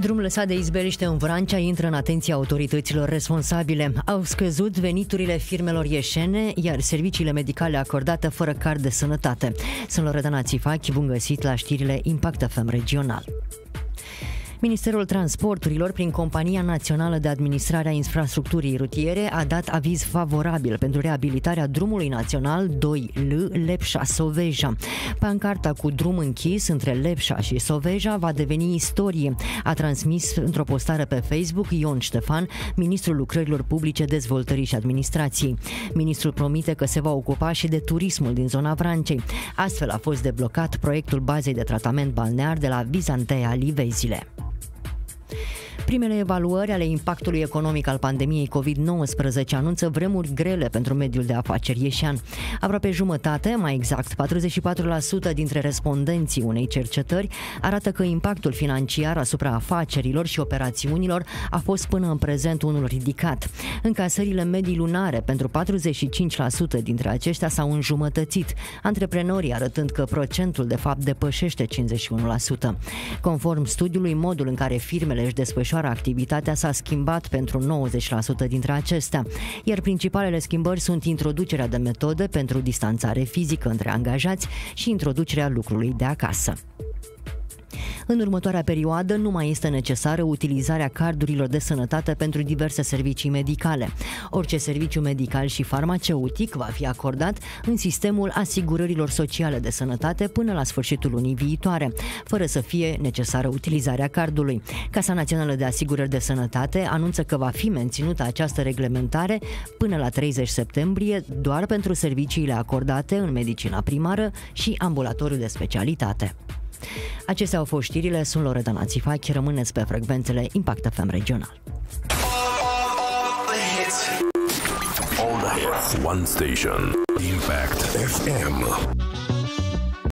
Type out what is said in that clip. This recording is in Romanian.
Drum lăsat de izbeliște în Vrancea intră în atenția autorităților responsabile. Au scăzut veniturile firmelor ieșene, iar serviciile medicale acordate fără card de sănătate. Sunt Loredana Țifachi, bun găsit la știrile Impact FM Regional. Ministerul Transporturilor, prin Compania Națională de Administrare a Infrastructurii Rutiere, a dat aviz favorabil pentru reabilitarea drumului național 2L Lepșa-Soveja. Pancarta cu drum închis între Lepșa și Soveja va deveni istorie, a transmis într-o postare pe Facebook Ion Ștefan, ministrul lucrărilor publice, dezvoltării și administrației. Ministrul promite că se va ocupa și de turismul din zona Vrancei. Astfel a fost deblocat proiectul bazei de tratament balnear de la Bizantea Livezile. Primele evaluări ale impactului economic al pandemiei COVID-19 anunță vremuri grele pentru mediul de afaceri ieșean. Aproape jumătate, mai exact 44% dintre respondenții unei cercetări arată că impactul financiar asupra afacerilor și operațiunilor a fost până în prezent unul ridicat. Încasările medii lunare pentru 45% dintre aceștia s-au înjumătățit, antreprenorii arătând că procentul de fapt depășește 51%. Conform studiului, modul în care firmele își desfășoară desfășoară activitatea s-a schimbat pentru 90% dintre acestea, iar principalele schimbări sunt introducerea de metode pentru distanțare fizică între angajați și introducerea lucrului de acasă. În următoarea perioadă nu mai este necesară utilizarea cardurilor de sănătate pentru diverse servicii medicale. Orice serviciu medical și farmaceutic va fi acordat în sistemul asigurărilor sociale de sănătate până la sfârșitul lunii viitoare, fără să fie necesară utilizarea cardului. Casa Națională de Asigurări de Sănătate anunță că va fi menținută această reglementare până la 30 septembrie doar pentru serviciile acordate în medicina primară și ambulatoriul de specialitate. Acestea au fost știrile, sunt Loredana Țifachi, rămâneți pe frecvențele Impact FM regional. All the hits, one station, Impact FM.